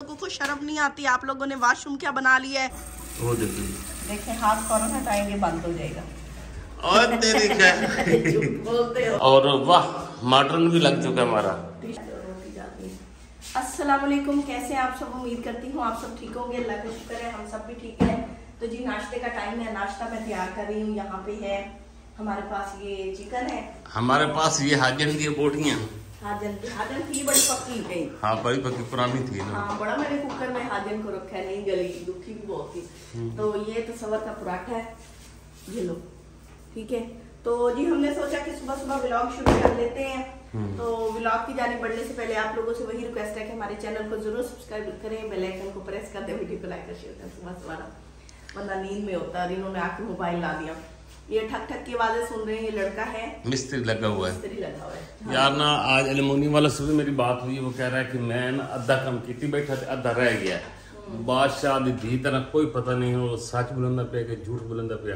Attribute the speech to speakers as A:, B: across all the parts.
A: लोगों को शर्म नहीं आती आप लोगों ने वॉशरूम क्या बना लिया है?
B: वो देखिए
A: देखें हाथ हटाएँगे बंद हो जाएगा।
B: और तेरी
A: बोलते हो।
B: और वाह मॉडर्न भी लग चुका है हमारा।
A: अस्सलाम वालेकुम कैसे हैं आप सब? उम्मीद करती हूँ आप सब ठीक होंगे। अल्लाह का शुक्र है हम सब भी ठीक है। तो जी नाश्ते का टाइम है नाश्ता मैं तैयार कर रही हूँ। यहाँ पे है हमारे पास ये चिकन है।
B: हमारे पास ये हाजन की बोटियाँ
A: हाजन की बड़ी पकी गई।
B: हाँ बड़ी पकी पुरानी थी ना।
A: हाँ बड़ा मैंने कुकर में हाजन को रखा है नहीं गली दुखी भी बहुत थी। तो ये तसवर का पराठा है ये लो ठीक है? तो जी हमने सोचा कि सुबह सुबह व्लॉग शुरू कर लेते हैं। तो व्लॉग की जाने बढ़ने से पहले आप लोगों से वही रिक्वेस्ट है कि हमारे चैनल को ज़रूर सब्सक्राइब करें बेल आइकन को प्रेस कर दें वीडियो को लाइक और शेयर करें सुबह सुबह बंदा नींद में होता है इन्होंने आके मोबाइल ला दिया। ये ठक ठक की आवाज़ें सुन रहे हैं ये लड़का है।
B: मिस्त्री लगा हुआ है।
A: मिस्त्री लगा हुआ है।
B: यार ना आज एलुमिनियम वाला से मेरी बात हुई वो कह रहा है कि मैं ना अद्धा कम की बैठा था अद्धा रह गया। बादशाह दी तरह कोई पता नहीं हो सच बुलंदा पे कि झूठ बुलंदा पे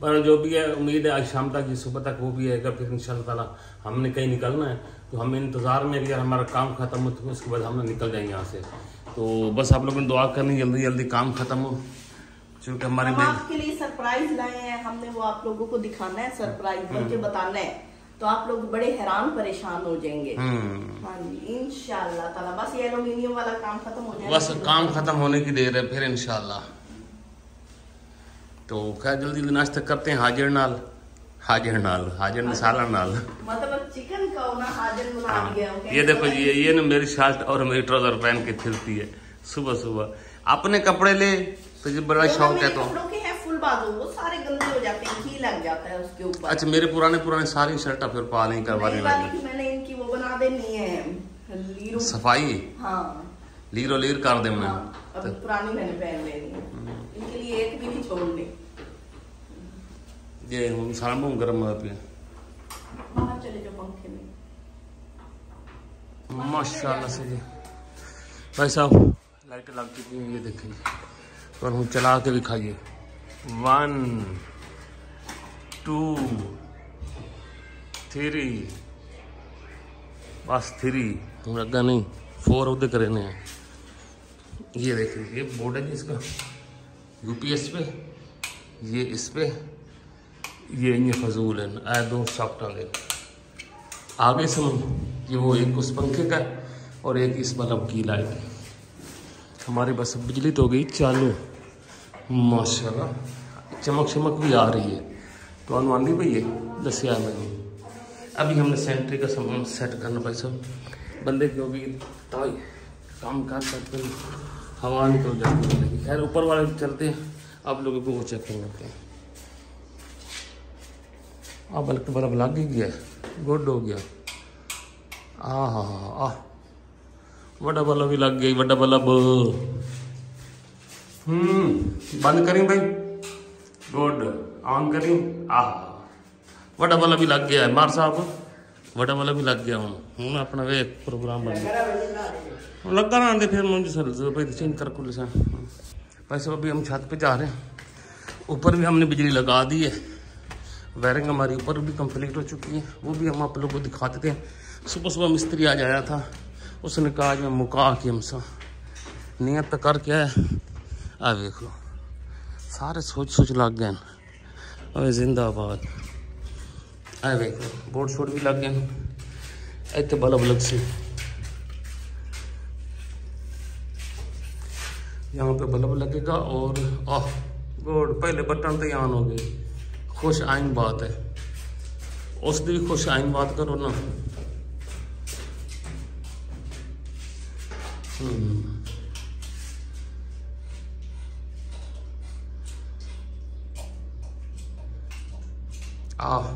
B: पर जो भी है उम्मीद है आज शाम तक ये सुबह तक वो भी आएगा फिर इंशाल्लाह ताला हमने कहीं निकलना है। तो हम इंतज़ार में यार हमारा काम खत्म हो तो उसके बाद हम निकल जाएँगे यहाँ से। तो बस आप लोगों ने दुआ करनी जल्दी जल्दी काम खत्म हो। क्योंकि हमारे
A: हम आपके लिए सरप्राइज़ लाए हैं हमने वो आप लोगों को दिखाना है सरप्राइज़ मुझे बताना है। तो आप लोग बड़े हैरान परेशान हो जाएँगे।
B: हम्म।
A: हाँ जी ताला बस ये एल्यूमिनियम वाला काम खत्म हो जाए
B: बस काम खत्म होने की देर है फिर इंशाल्लाह। तो क्या जल्दी जल्दी नाश्ता करते हैं हाजिर नाल। हाजिर नाल हाजिर मसाला नाल।
A: मतलब चिकन का ना हाजिर बना
B: हाँ,
A: दिया okay?
B: ये देखो ये ये ना मेरी शर्ट और मेरी ट्राउज़र पहन के फिरती है सुबह सुबह अपने कपड़े ले तुझे बड़ा
A: वो ना
B: शौक है तो।
A: कपड़ों के हैं फुल बाजू वो सारे गंदे हो जाते हैं घी लग जाता है उसके ऊपर।
B: अच्छा मेरे पुराने पुराने सारी शर्ट फिर करवाने
A: नई वाली
B: लगी
A: मैंने इनकी वो बना देनी है
B: सफ़ाई?
A: हाँ।
B: लीरो लीर कर दे मैं
A: हाँ, अब पुरानी मैंने पहन लेनी है। इनके लिए एक भी नहीं छोड़नी
B: ये हम सारा मुँह गर्म हो
A: बाहर चले जाओ पंखे में।
B: माशाल्लाह से जी भाई साहब लाइटें लग चुकी हैं ये देखिए और हम चला के दिखाइए। वन टू थ्री बस थ्री लगा नहीं फोर उधर करे ने ये देखिए ये बोर्ड है जी इसका। यूपीएस पे। ये इस पे। ये ये फजूल है आए दो सॉफ्ट आगे आगे समझ ये वो एक उस पंखे का है और एक इस बल्ब की लाइट। हमारे बस बिजली तो हो गई। चालू। माशाल्लाह। चमक चमक भी आ रही है। तो अनुमान भैया दस दसिया मैंने अभी हमने सेंट्री का सामान सेट करना भाई सब बंदे की होगी ताई काम काज करते हैं। हवा निकल जाती है खैर, ऊपर वाले चलते हैं। आप लोगों को वो चेक कर लेते हैं। आ बल्कि बल्ब लग ही गया। गुड हो गया। आ हा हा, आ। ਵੱਡਾ ਬਲਬ ਵੀ ਲੱਗ ਗਿਆ ਵੱਡਾ ਬਲਬ ਹੂੰ ਬੰਦ ਕਰੀ ਭਾਈ ਗੁੱਡ ਆਨ ਕਰੀ ਆਹ ਵੱਡਾ ਬਲਬ ਵੀ ਲੱਗ ਗਿਆ ਮਾਰ ਸਾਹਿਬ ਵੱਡਾ ਬਲਬ ਵੀ ਲੱਗ ਗਿਆ ਹੁਣ ਹੁਣ ਆਪਣਾ ਵੇ ਪ੍ਰੋਗਰਾਮ ਬਣ ਗਿਆ ਹੁਣ लगा ना आंदे फिर मुझे सर भाई चेंज कर कुल सा पैसे अभी हम छत पे जा रहे हैं ऊपर भी हमने बिजली लगा दी है वायरिंग हमारी ऊपर भी कंप्लीट हो चुकी है वो भी हम आप लोगों को दिखा देते हैं सुबह सुबह मिस्त्री आज आया था उसने कहा मैं मुका के हमसा नियत तो कर क्या है आ देखो, सारे सोच सोच लग गए अरे जिंदाबाद। आ देखो, बोर्ड शोर्ड भी लग गए इतने बल्ब लग से। यहाँ पे बल्ब लगेगा और, आह गुड पहले बटन तो यहाँ हो गए। खुश आइन बात है। उस दिन भी खुश आइन बात करो ना। हम्म। आह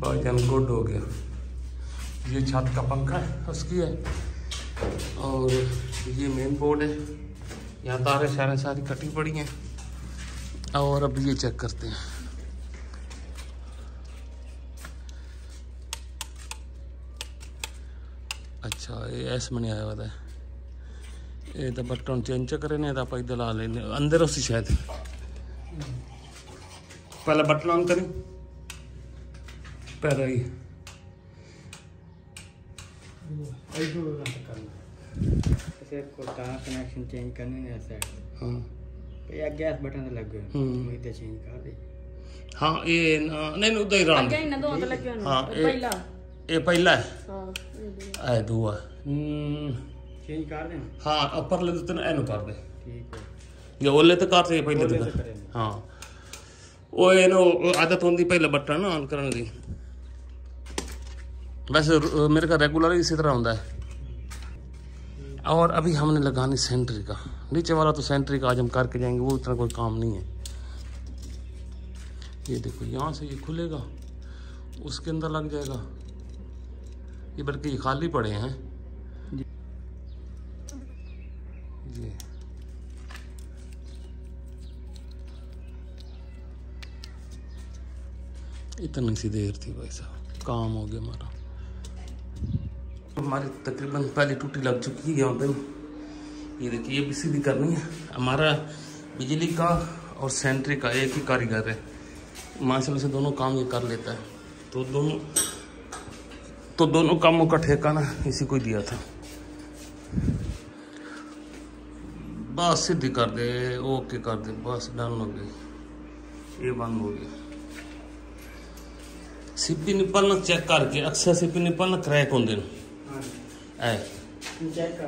B: भाईजान गुड हो गया। ये छत का पंखा है, उसकी है। और ये मेन बोर्ड है। यहाँ तारे शारे सारी कटी पड़ी हैं। और अब ये चेक करते हैं। अच्छा ये ऐस नहीं आया हुआ है। ਇਹ ਤਾਂ ਬਟਨ ਚੇਂਜ ਕਰੇ ਨੇ ਤਾਂ ਆਪਾਂ ਇਧਰ ਲਾ ਲੈਨੇ ਅੰਦਰ ਉਸੇ ਸ਼ਾਇਦ ਪਹਿਲਾਂ ਬਟਨ ਆਨ ਕਰੀ ਪਹਿਲਾਂ ਹੀ
C: ਇਧਰ ਕਰਨਾ ऐसे को कहाँ कनेक्शन चेंज करने नहीं आता
B: हाँ
C: ये गैस बटन
B: तो लग गए
A: वही
B: तो
A: चेंज कर दे हाँ ये नहीं
B: नहीं
A: उधर
B: ही
A: रहना
B: अगे ना दो
A: तो लग गए
B: हाँ पहला ये
C: पहला है हाँ
B: ये दूआ हम्म चेंज कर दें हाँ
C: अपर ले
B: देते एनु कर दे ठीक है
C: ये
B: ओले
C: तो
B: कर
C: से पहले
B: तो हाँ ओ एनो आदत होंदी पहले बटन ऑन करने दी वैसे मेरे का रेगुलर इसी तरह होता है और अभी हमने लगानी सेंट्री का नीचे वाला तो सेंट्री का आज हम करके जाएँगे वो इतना कोई काम नहीं है ये देखो यहाँ से ये खुलेगा उसके अंदर लग जाएगा ये बल्कि ये खाली पड़े हैं ये इतनी सी देर थी भाई साहब, काम हो गया हमारा हमारी तकरीबन पहली टूटी लग चुकी है यहाँ पे। ये देखिए, ये भी सीधी करनी है। हमारा बिजली का और सेंट्री का एक ही कारीगर है। माशाल्लाह से दोनों काम ये कर लेता है। तो दोनों तो दोनों कामों का ठेकाना इसी को दिया था। बस सीधी कर दे ओके कर दे बस डन हो गई ये बंद हो गया। सीपी निपल ना चेक करके अक्सर सीपी निपल ना। क्रैक होंगे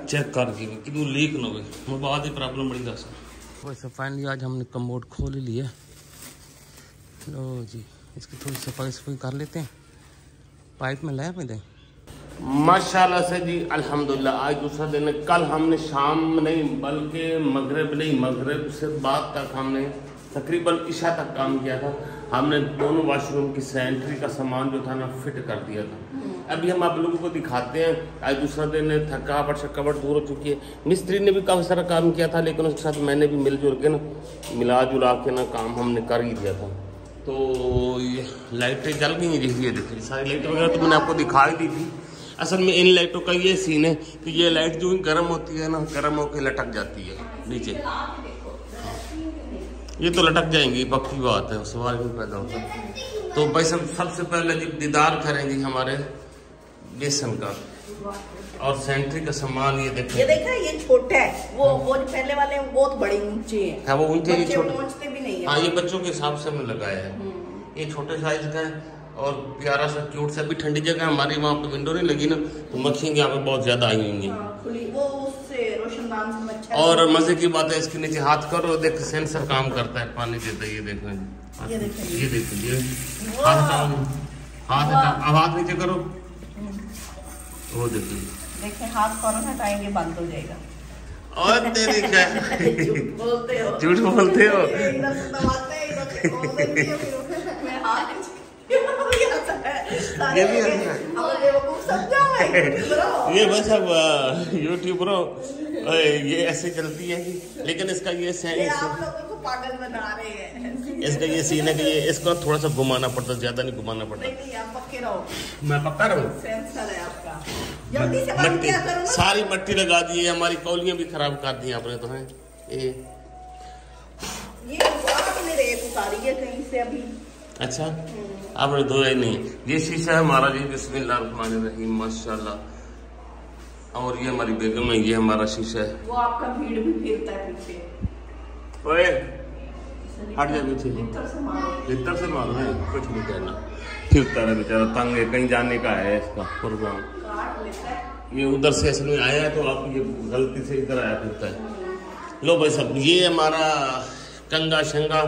B: चेक करके कि लीक ना हो बाद ही प्रॉब्लम बड़ी दस। वैसे फाइनली आज हमने कमोड खोल ही लिया। लो जी इसकी थोड़ी सफ़ाई सफ़ाई कर लेते हैं। पाइप में लाया पैदा माशाल्लाह से जी अल्हम्दुलिल्लाह आज दूसरा दिन है। कल हमने शाम नहीं बल्कि मगरब नहीं मगरब से बाद तक हमने तकरीबन इशा तक काम किया था। हमने दोनों वाशरूम की सेंट्री का सामान जो था ना फिट कर दिया था। अभी हम आप लोगों को दिखाते हैं आज दूसरा दिन है थकावट शकावट दूर हो चुकी है। मिस्त्री ने भी काफ़ी सारा काम किया था लेकिन उसके साथ मैंने भी मिलजुल के ना मिला जुला के ना काम हमने कर ही दिया था। तो ये लाइटें जल गई हैं ये देखिए सारी लाइट वगैरह तो मैंने आपको दिखाई दी थी। असल में इन लाइटों का ये सीन है कि ये लाइट जो गर्म होती है ना गर्म होकर लटक जाती है नीचे। ये तो लटक जाएँगी पक्की बात है सवाल भी पैदा होता है। तो भाई सब सबसे पहले जी दीदार करेंगे हमारे बेसन का। और सेंट्री का सामान ये देखो।
A: ये
B: देखा
A: ये छोटा है। वो वो जो पहले वाले बहुत बड़े ऊँचे हैं।
B: हाँ वो ऊँचे छोटे।
A: भी नहीं
B: है।
A: हाँ
B: ये बच्चों के हिसाब से हमने लगाया है। ये छोटे साइज़ का है। और प्यारा सा क्यूट सा भी ठंडी जगह हमारी वहाँ पे विंडो नहीं लगी ना तो मक्खियाँ यहाँ पे बहुत ज़्यादा आई हुई हैं।
A: हाँ, खुली वो उससे रोशनदान से मच्छर
B: और मज़े की बात है इसके नीचे हाथ करो देख सेंसर काम करता है पानी देता है ये देखो
A: ये देखो।
B: ये ये हाथ हाथ अब हाथ नीचे करो। वो देखिए
A: देखे हाथ फ़ौरन हटाएँगे बंद हो जाएगा।
B: और तेरी क्या?
A: झूठ बोलते हो
B: झूठ बोलते हो
A: इधर से दबाते हैं, इधर से खोल देती है, फिर मैं हाथ ये आता है।
B: ये भी है। ये बस अब यूट्यूबरों ये ऐसे चलती है कि लेकिन इसका ये
A: ये आप लोगों को पागल बना रहे हैं।
B: इसका ये सीन है कि ये इसको थोड़ा सा घुमाना पड़ता है ज़्यादा नहीं घुमाना पड़ता।
A: नहीं नहीं आप पक्के रहो।
B: मैं पक्का रहूँ?
A: है
B: मट्टी सारी मट्टी लगा दी है हमारी कौलियाँ भी खराब कर दी आपने तो है? ये।
A: ये आपने रेत उतारी है कहीं से अभी।
B: अच्छा? आपने धोया ही नहीं। ये शीशा है हमारा जी बिस्मिल्लाहिर्रहमानिर्रहीम माशाल्लाह। और ये हमारी बेगम है ये हमारा शीशा है।
A: वो आपका भीड़ भी फिरता है पीछे।
B: ओए हट जा पीछे।
A: भीतर से मारो।
B: भीतर से मारो है कुछ नहीं कहना फिरता है बेचारा तंग है कहीं जाने का है इसका प्रोग्राम
A: काट लेता है।
B: ये उधर से असल में आया है तो आप ये गलती से इधर आया फिरता है। लो भाई साहब ये हमारा कंगा शंगा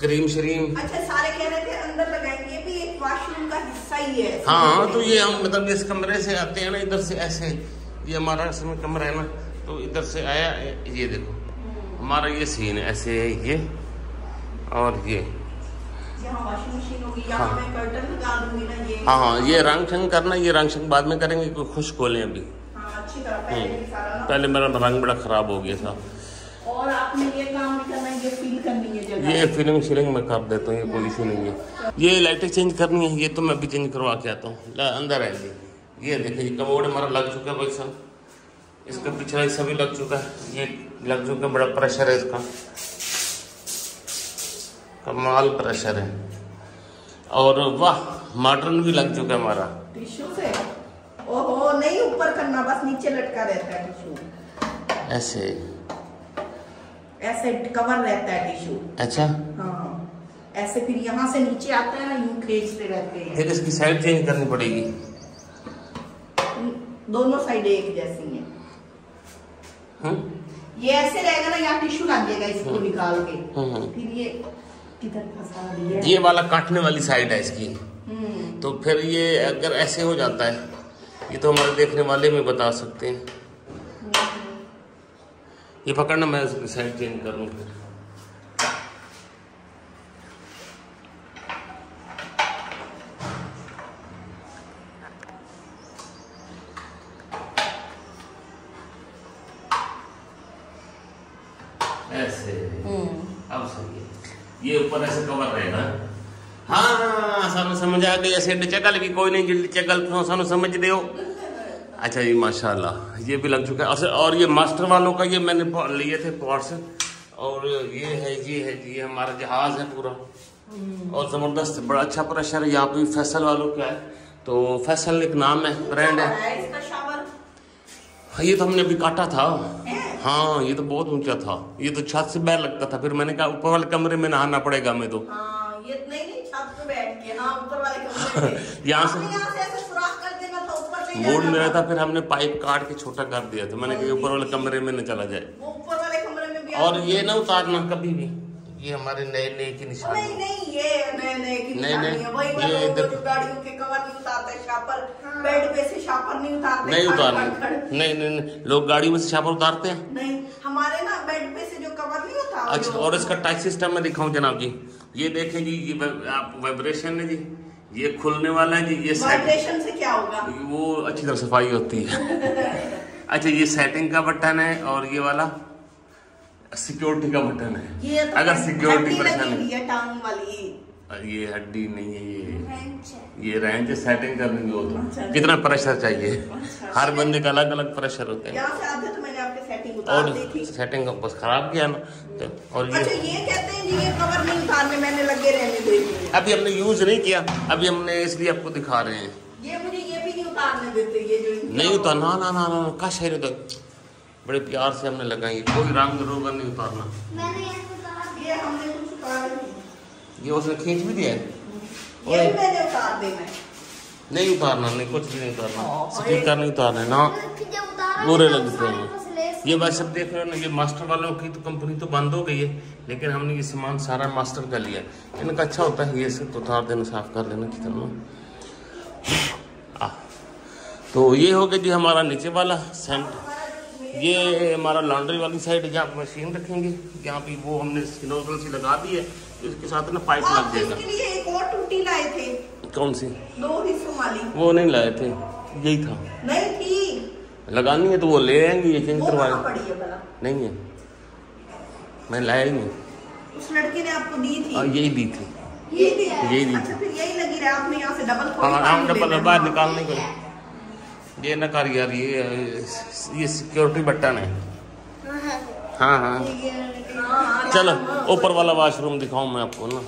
B: क्रीम शरीम।
A: अच्छा सारे कह रहे थे अंदर लगाएँगे भी एक वॉशरूम का हिस्सा ही है।
B: हाँ तो ये हम मतलब इस कमरे से आते हैं ना इधर से ऐसे ये हमारा इसमें कमरा है ना तो इधर से आया ये देखो हमारा ये सीन है ऐसे है ये और ये।
A: वॉशिंग मशीन होगी
B: हाँ। हाँ हाँ ये रंग शंग करना ये रंग शंग बाद में करेंगे कोई खुश खोलें अभी।
A: हाँ अच्छी तरह पहले
B: मेरा रंग बड़ा खराब हो गया था।
A: और आपने ये काम भी करना है ये फील करनी
B: ये फिलिंग शिलिंग में कर देता हूँ ये कोई इशू नहीं है। ये लाइटें चेंज करनी है ये तो मैं भी चेंज करवा के आता हूँ। अंदर है ये देखिए ये कमोड हमारा लग चुका है भाई साहब। इसका पिछला हिस्सा भी लग चुका है। ये लग चुका है बड़ा प्रेशर है इसका। कमाल प्रेशर है। और वाह मॉडर्न भी लग चुका है हमारा।
A: टिश्यू से? ओहो नहीं ऊपर करना बस नीचे लटका रहता है
B: ऐसे।
A: ऐसे कवर रहता है टिश्यू
B: अच्छा।
A: हाँ। ऐसे फिर यहाँ से नीचे आता है ना यूँ खींचते रहते हैं।
B: फिर इसकी साइड चेंज करनी पड़ेगी।
A: दोनों साइड एक जैसी हैं।
B: हम्म।
A: ये ऐसे रहेगा ना यहाँ टिश्यू लग जाएगा इसको निकाल के।
B: हम्म।
A: फिर ये किधर फंसा दिया
B: ये वाला काटने वाली साइड है इसकी।
A: हम्म।
B: तो फिर ये अगर ऐसे हो जाता है ये तो हमारे देखने वाले में बता सकते हैं। ये पकड़ना मैं साइड चेंज करूँ फिर। ऐसे। अब सही है। ये ऊपर ऐसे कवर रहेगा। हाँ हाँ सानू समझ आ गई ऐसे चकल भी कोई नहीं जल्दी चकल तो सानू समझ दियो अच्छा जी माशाल्लाह। ये भी लग चुका है। और- और ये मास्टर वालों का ये मैंने लिए थे पॉट्स और ये है ये है ये हमारा जहाज़ है पूरा। और ज़बरदस्त बड़ा अच्छा प्रेशर है। यहाँ पे फैसल वालों का है। तो फैसल एक नाम है ब्रांड है।
A: है
B: ये तो हमने अभी काटा था।
A: हाँ?
B: ये तो बहुत ऊँचा था। ये तो छत से बैर लगता था। फिर मैंने कहा ऊपर वाले कमरे में नहाना पड़ेगा हमें तो।
A: ये नहीं नहीं छत पे बैठ के। ऊपर वाले कमरे में।
B: यहाँ से- मूड में रहता फिर हमने पाइप काट के छोटा कर दिया था। मैंने कहा ऊपर वाले कमरे में न चला जाए।
A: ऊपर वाले कमरे में भी
B: और ये ना उतारना कभी भी। ये हमारे नए नए की
A: नहीं
B: निशानी
A: नहीं ये नए नए की
B: नहीं,
A: निशानी
B: नहीं,
A: है। वही
B: ये
A: वाला जो गाड़ियों के कवर नहीं उतारते शापर बेड पे से शापर नहीं उतारते
B: नहीं
A: खड़।
B: नहीं नहीं नहीं लोग गाड़ी में से छापर उतारते हैं?
A: नहीं हमारे ना बेड पे से जो कवर नहीं होता
B: अच्छा और इसका टच सिस्टम में दिखाऊँ जनाब जी। ये देखें जी ये आप वाइब्रेशन है जी। ये खुलने वाला है जी ये
A: वाइब्रेशन से क्या होगा?
B: वो अच्छी तरह सफ़ाई होती है। अच्छा ये सेटिंग का बटन है और ये वाला सिक्योरिटी का बटन है।
A: ये तो
B: अगर सिक्योरिटी परेशानी
A: परेशान टांग वाली।
B: ये हड्डी नहीं है ये ये रेंज सेटिंग करनी हो।
A: अच्छा।
B: तो कितना प्रेशर चाहिए?
A: अच्छा।
B: हर बंदे का अलग अलग प्रेशर होते हैं।
A: तो मैंने आपके सेटिंग उतार दी थी।
B: और सेटिंग बस खराब किया ना तो और
A: अच्छा
B: ये
A: ये कहते हैं ये कवर नहीं उतारने मैंने लगे रहने दे दिए।
B: अभी हमने यूज़ नहीं किया अभी हमने इसलिए आपको दिखा रहे हैं।
A: ये मुझे ये भी नहीं उतारने देते ये जो
B: नहीं उतार ना ना ना ना कश है तो बड़े प्यार से हमने लगाई। कोई रंग रोगन नहीं उतारना।
A: मैंने ये हमने कुछ उतार नहीं।
B: ये उसने खींच भी दिया है।
A: ये भी मैंने उतार देना
B: नहीं उतारना नहीं कुछ भी नहीं उतारना।
A: हाँ,
B: स्पीकर नहीं उतारना ना। बुरे लगते हैं। ये बस सब देख रहे हो ना ये मास्टर वालों की तो कंपनी तो बंद हो गई है लेकिन हमने ये सामान सारा मास्टर का लिया। इनका अच्छा होता है ये सब उतार देना साफ़ कर देना की तरह आ, तो ये हो गया जी हमारा नीचे वाला सेंट। ये हमारा लॉन्ड्री वाली साइड जहाँ मशीन रखेंगे जहाँ पे वो हमने नोजल सी लगा दी है इसके साथ ना पाइप लग जाएगा
A: इसके लिए एक और टूटी लाए थे।
B: कौन सी?
A: दो हिस्सों वाली।
B: वो नहीं लाए थे यही था।
A: नहीं थी।
B: लगानी है तो वो ले आएँगे ये चेंज करवाएँगे
A: है
B: नहीं है। मैं लाया ही नहीं।
A: उस लड़के ने आपको दी थी?
B: और यही दी थी। यही दी
A: अच्छा फिर यही लगी रहा आपने यहाँ से डबल
B: हाँ हम डबल बाहर निकालने को ये ना कर यार ये ये सिक्योरिटी बटन है। हाँ हाँ। चलो, ऊपर वाला वाशरूम दिखाऊँ मैं आपको ना।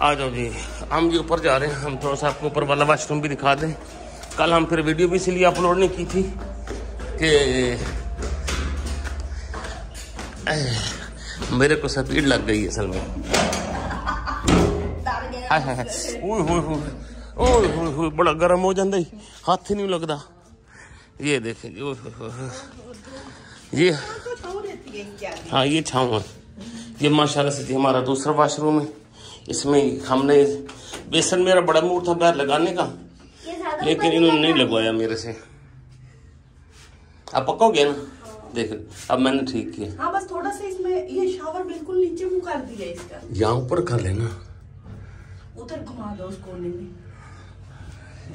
B: आ जाओ जी। हम जी ऊपर जा रहे हैं, हम थोड़ा सा आपको ऊपर वाला वाशरूम भी दिखा दें। कल हम फिर वीडियो भी इसलिए अपलोड नहीं की थी कि मेरे को सपीड लग गई असल में। बड़ा गर्म हो जाता हाथ ही नहीं लगता ये देखें जी ये ये
A: तो है क्या
B: हाँ ये छाँव है। ये माशाल्लाह से जी हमारा दूसरा वॉशरूम है। इसमें हमने बेसन मेरा बड़ा मूड था बाहर लगाने का लेकिन इन्होंने नहीं लगवाया मेरे से। अब पकोगे ना? देख अब मैंने ठीक किया।
A: हाँ बस थोड़ा सा इसमें ये शावर बिल्कुल नीचे मुँह कर दिया इसका।
B: यहाँ ऊपर कर लेना।
A: उधर घुमा दो उस कोने में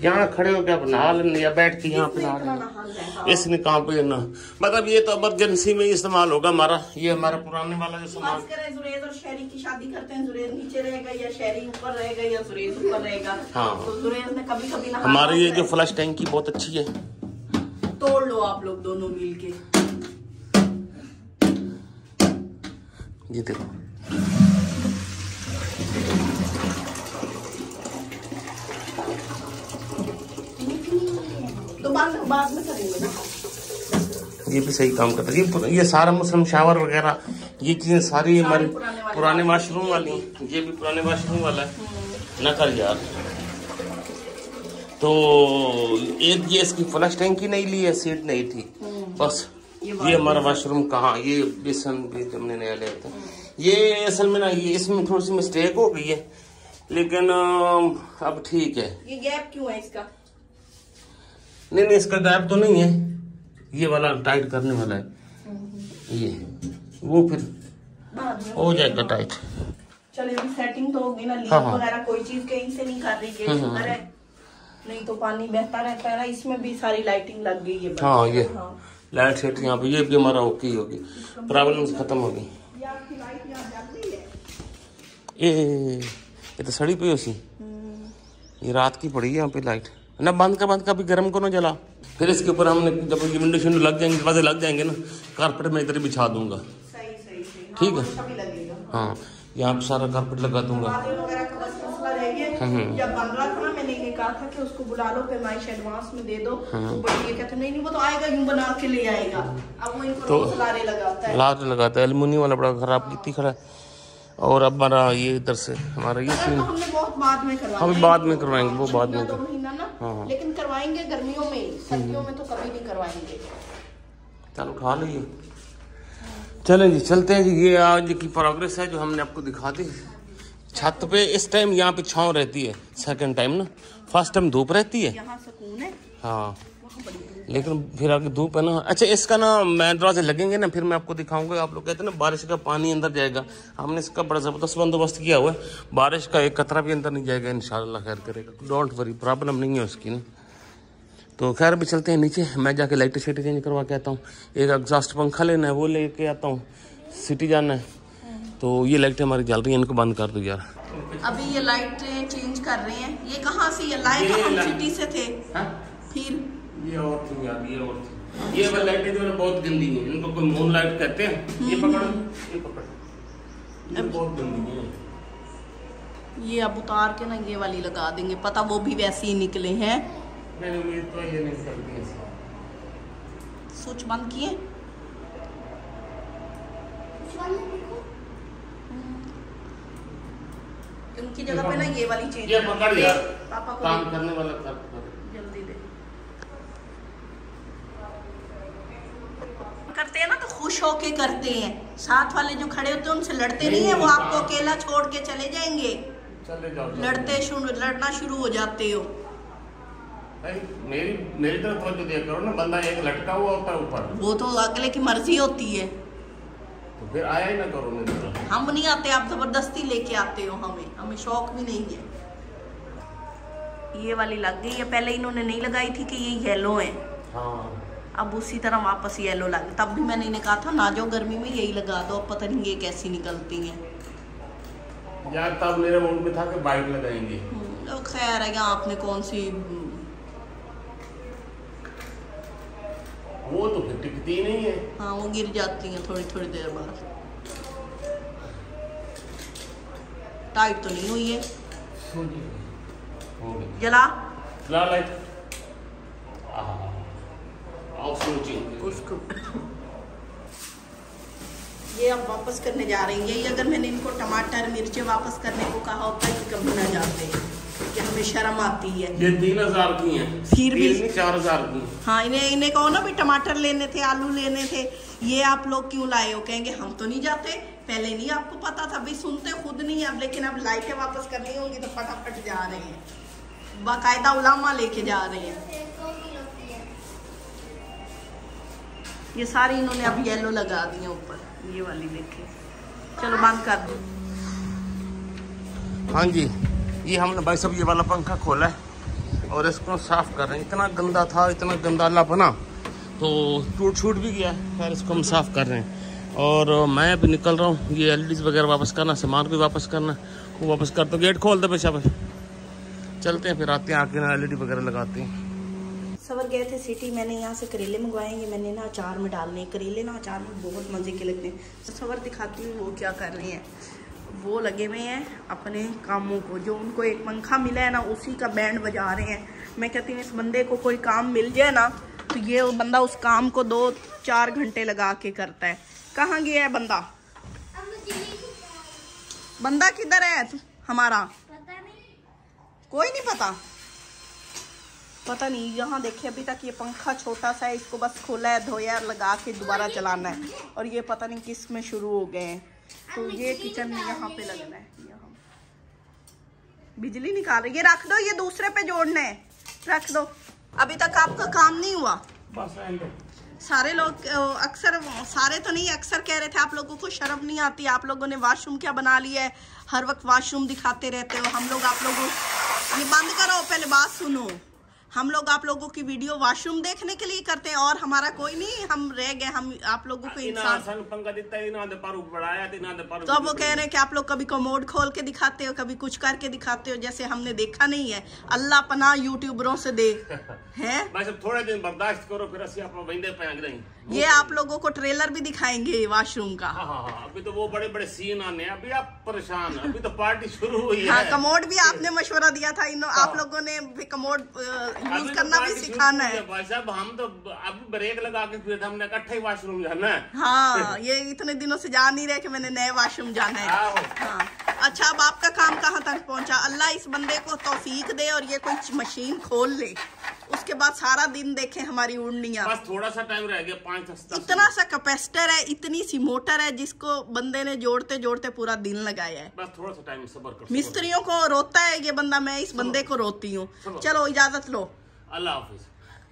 B: यहाँ खड़े हो क्या नहा लेना या बैठ के यहाँ पे नहा। इसने कहाँ पे ना। मतलब ये तो इमरजेंसी में इस्तेमाल होगा हमारा। ये हमारा पुराने वाला जो सामान।
A: करें जुरेज और शहरी की शादी करते हैं जुरेज नीचे रहेगा या शहरी ऊपर रहेगा या जुरेज ऊपर रहेगा
B: हाँ।
A: तो जुरेज ने कभी कभी
B: हमारी ये जो फ्लश टैंकी बहुत अच्छी है।
A: तोड़ लो आप लोग दोनों मिल के
B: ये देखो।
A: बाद में बाद में करेंगे। ना
B: ये भी सही काम करता है। ये ये सारा मुस्लिम शावर वगैरह ये चीज़ें सारी हमारी
A: पुराने
B: वाशरूम वाली हैं। ये भी पुराने वाशरूम वाला है। न कर यार। तो एक ये इसकी फ्लश टैंकी नहीं ली है सीट नहीं थी। बस ये हमारा वाशरूम कहाँ ये बेसन भी हमने नया लिया। था ये असल में ना ये इसमें थोड़ी सी मिस्टेक हो गई है। लेकिन अब ठीक है।
A: ये गैप क्यों है इसका?
B: नहीं नहीं इसका गैप तो नहीं है। ये वाला टाइट करने वाला है। ये वो फिर हो जाएगा टाइट
A: अभी सेटिंग तो होगी ना लीक
B: हाँ, हाँ।
A: वगैरह कोई चीज़ कहीं से नहीं कर रही है
B: हम्म,
A: शुक्र है। नहीं तो पानी बहता रहता है ना इसमें भी सारी लाइटिंग लग गई है
B: हाँ ये।
A: हाँ।
B: लाइट सेट यहाँ पे ये भी हमारा ओके ही होगी प्रॉब्लम खत्म हो गई।
A: ये है?
B: ये ये तो सड़ी पे उसी ये रात की पड़ी है यहाँ पे लाइट ना बंद का बंद का भी गर्म को ना जला। फिर इसके ऊपर हमने जब ये विंडो शिंडो लग जाएँगे दरवाजे लग जाएँगे ना कारपेट मैं इधर बिछा दूँगा।
A: हाँ,
B: ठीक है। हाँ यहाँ पे सारा कारपेट लगा दूँगा।
A: का कि दो
B: हम्म।
A: तो तो के
B: तो-
A: है।
B: लाट लगाता है एलुमिनियम वाला बड़ा खराब कितनी खड़ा है और अब हमारा ये इधर से हमारा ये
A: तो बाद में करवाया।
B: हम बाद में करवाएँगे, वो बाद में कर-
A: ना?
B: हाँ।
A: लेकिन करवाएँगे गर्मियों में सर्दियों में तो कभी नहीं करवाएँगे।
B: चलो खा लो ये चलें जी चलते हैं जी। ये आज की प्रोग्रेस है जो हमने आपको दिखा दी। छत पे इस टाइम यहाँ पे छाँव रहती है सेकंड टाइम ना। फ़र्स्ट टाइम धूप रहती है।
A: यहाँ सुकून है।
B: हाँ। लेकिन फिर आगे धूप है ना। अच्छा इसका ना मैं दरवाजे लगेंगे ना फिर मैं आपको दिखाऊँगा। आप लोग कहते हैं ना बारिश का पानी अंदर जाएगा। हमने इसका बड़ा ज़बरदस्त बंदोबस्त किया हुआ है। बारिश का एक कतरा भी अंदर नहीं जाएगा इंशाल्लाह खैर करेगा। डोंट वरी प्रॉब्लम नहीं है उसकी ना। तो खैर अभी चलते हैं नीचे। मैं जाके लाइटें शेटें चेंज करवा के आता हूँ। एक एग्जॉस्ट पंखा लेना है वो लेके आता हूँ। सिटी जाना है। तो ये लाइटें हमारी जल रही हैं इनको बंद कर दो यार।
A: अभी ये लाइट चेंज कर रहे हैं। ये कहाँ से ये लाए तो हम
B: लाइट-
A: सिटी से थे? फिर
B: ये और थी यार ये और थी ये वाली लाइटें जो है बहुत गंदी हैं। इनको कोई मून लाइट कहते हैं? ये पकड़ो। ये पकड़ो। ये बहुत गंदी है।
A: ये अब उतार के ना ये वाली लगा देंगे। पता वो भी वैसे ही निकले हैं।
B: मैंने उम्मीद तो ये नहीं करती है
A: स्विच बंद किए। उनकी जगह पे ना ये वाली चेंज
B: ये पकड़ यार।
A: पापा को
B: काम करने वाला कर कर।
A: जल्दी दे करते हैं ना तो खुश होके करते हैं। साथ वाले जो खड़े होते हैं उनसे लड़ते नहीं है वो आपको अकेला छोड़ के चले जाएँगे।
B: चले जाओ
A: लड़ते शुरू लड़ना शुरू हो जाते हो।
B: मेरी मेरी तरफ़ तवज्जो दिया करो ना बंदा एक लटका हुआ होता है ऊपर।
A: वो तो अगले की मर्ज़ी होती है।
B: तो फिर आया ही ना करो मेरी
A: हम नहीं आते आप ज़बरदस्ती लेके आते हो हमें। हमें शौक भी नहीं है। ये वाली लग गई है पहले इन्होंने नहीं लगाई थी कि ये येलो है।
B: हाँ।
A: अब उसी तरह वापस येलो लग तब भी मैंने इन्हें कहा था ना जाओ गर्मी में यही लगा दो अब पता नहीं ये कैसी निकलती हैं।
B: यार तब मेरे मूड में था कि बाइक लगाएँगे।
A: हम्म, खैर है यहाँ आपने कौन सी
B: वो तो फिर टिकती नहीं है।
A: हाँ वो गिर जाती हैं थोड़ी थोड़ी देर बाद। टाइट तो नहीं हुई है।
B: गई।
A: जला।
B: लाइट
A: उसको ये अब वापस करने जा रही है। ये अगर मैंने इनको टमाटर मिर्चे वापस करने को कहा होता है कि कभी ना जाते कि हमें शर्म आती है।
B: ये तीन हज़ार की है।
A: फिर भी-
B: चार हज़ार की
A: हाँ। इन्हें इन्हें कहो ना भी टमाटर लेने थे आलू लेने थे ये आप लोग क्यों लाए हो? कहेंगे हम तो नहीं जाते। पहले नहीं आपको पता था। भाई सुनते खुद नहीं अब लेकिन अब लाइटें वापस करनी होंगी तो फटाफट जा रहे हैं। बाकायदा उलामा लेके जा रहे हैं। ये सारी इन्होंने अब येलो लगा दी है ऊपर। ये वाली देखिए चलो बंद कर दो।
B: हाँ जी, ये हमने भाई सब ये वाला पंखा खोला है और इसको साफ़ कर रहे हैं। इतना गंदा था, इतना गंदा अल्लाह बना तो टूट छूट भी गया खैर, इसको हम साफ़ कर रहे हैं। और मैं अभी निकल रहा हूँ, ये एल वगैरह वापस करना, सामान भी वापस करना वो वापस कर तो गेट खोल दे पेशा पे चलते हैं फिर, आते हैं, आके ना एल वगैरह लगाते हैं।
A: सवर गए थे सिटी मैंने यहाँ से करेले मंगवाएँगे मैंने ना अचार में डालने करेले ना अचार में बहुत मज़े के लगते हैं। सवर दिखाती हूँ वो क्या कर रहे हैं। वो लगे हुए हैं अपने कामों को। जो उनको एक पंखा मिला है ना उसी का बैंड बजा रहे हैं। मैं कहती हूँ इस बंदे को कोई काम मिल जाए ना तो ये बंदा उस काम को दो चार घंटे लगा के करता है। कहाँ गया है बंदा? बंदा किधर है? तू- हमारा? कोई नहीं पता। पता नहीं यहाँ देखिए अभी तक ये पंखा छोटा सा है इसको बस खोला है धोया लगा के दोबारा चलाना है। और ये पता नहीं किसमें शुरू हो गए हैं। तो ये किचन में यहाँ पे लगना है यहाँ बिजली निकाल रही है। ये रख दो ये दूसरे पे जोड़ना है। रख दो। अभी तक आपका काम नहीं हुआ? सारे लोग अक्सर सारे तो नहीं अक्सर कह रहे थे आप लोगों को शर्म नहीं आती। आप लोगों ने वॉशरूम क्या बना लिया है? हर वक्त वॉशरूम दिखाते रहते हो। हम लोग आप लोगों ये बंद करो पहले बात सुनो। हम लोग आप लोगों की वीडियो वॉशरूम देखने के लिए करते हैं और हमारा कोई नहीं हम रह गए हम आप लोगों को
B: इना
A: इंसान
B: सन पंगा दिता इना दे पर बढ़ाया ते इना दे पर
A: तो अब वो कह रहे हैं कि आप लोग कभी कमोड खोल के दिखाते हो कभी कुछ करके दिखाते हो जैसे हमने देखा नहीं है। अल्लाह पना यूट्यूबरों से दे। है?
B: थोड़े दिन बर्दाश्त करो फिर
A: ये आप लोगों को ट्रेलर भी दिखाएँगे वॉशरूम का।
B: हाँ, हाँ हाँ अभी तो वो बड़े बड़े सीन आने हैं अभी आप परेशान अभी तो पार्टी शुरू हुई
A: हाँ,
B: है हाँ,
A: कमोड भी आपने मशवरा दिया था इन आप हाँ। लोगों ने भी कमोड
B: तो यूज़
A: करना भी सिखाना है।
B: भाई साहब हम तो अभी ब्रेक लगा के फिर तो हमने इकट्ठा ही वॉशरूम जाना है।
A: हाँ ये इतने दिनों से जा नहीं रहे की मैंने नए वॉशरूम जाना है। अच्छा अब आपका काम कहाँ तक पहुँचा? अल्लाह इस बंदे को तोफीक दे और ये कोई मशीन खोल ले। उसके बाद सारा दिन देखे हमारी उड़निया।
B: बस थोड़ा सा टाइम रह गया पाँच
A: इतना सा कैपेसिटर है इतनी सी मोटर है जिसको बंदे ने जोड़ते जोड़ते पूरा दिन लगाया है।
B: बस थोड़ा सा टाइम सबर करो
A: मिस्त्रियों को रोता है ये बंदा मैं इस बंदे को रोती हूँ। चलो इजाज़त लो।
B: अल्लाह हाफिज।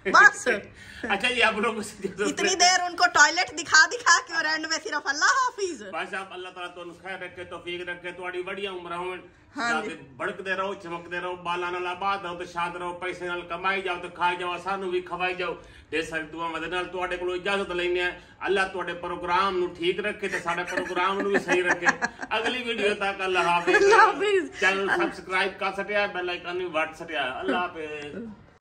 A: बस
B: अच्छा जी आप लोगों से
A: इतनी देर उनको टॉयलेट दिखा दिखा के और एंड में सिर्फ अल्लाह हाफिज
B: बस आप अल्लाह ताला ਤੁਹਾਨੂੰ ਖੈਰ ਰੱਖੇ ਤੌਫੀਕ ਰੱਖੇ ਤੁਹਾਡੀ ਬੜੀਆਂ ਉਮਰਾਂ ਹੋਣ
A: ਹਾਂਜੀ।
B: ਤੇ ਭੜਕਦੇ ਰਹੋ ਚਮਕਦੇ ਰਹੋ ਬਾਲਾਂ ਨਾਲ ਆਬਾਦ ਰਹੋ ਤੇ ਸ਼ਾਦ ਰਹੋ ਪੈਸੇ ਨਾਲ ਕਮਾਈ ਜਾਓ ਤੇ ਖਾਈ ਜਾਓ ਸਾਨੂੰ ਵੀ ਖਵਾਈ ਜਾਓ ਤੇ ਸਾਰੀ ਦੁਆਵਾਂ ਦੇ ਨਾਲ ਤੁਹਾਡੇ ਕੋਲੋਂ ਇਜਾਜ਼ਤ ਲੈਣੇ ਆ ਅੱਲਾਹ ਤੁਹਾਡੇ ਪ੍ਰੋਗਰਾਮ ਨੂੰ ਠੀਕ ਰੱਖੇ ਤੇ ਸਾਡੇ ਪ੍ਰੋਗਰਾਮ ਨੂੰ ਵੀ ਸਹੀ ਰੱਖੇ ਅਗਲੀ ਵੀਡੀਓ ਤੱਕ ਅੱਲਾਹ ਹਾਫਿਜ਼
A: ਅੱਲਾਹ ਹਾਫਿਜ਼।
B: ਚੈਨਲ ਸਬਸਕ੍ਰਾਈਬ ਕਰ ਸਟਿਆ ਬੈਲ ਆਈਕਨ ਵੀ ਵੱਟ ਸਟਿਆ ਅੱਲਾਹ ਹਾਫਿਜ਼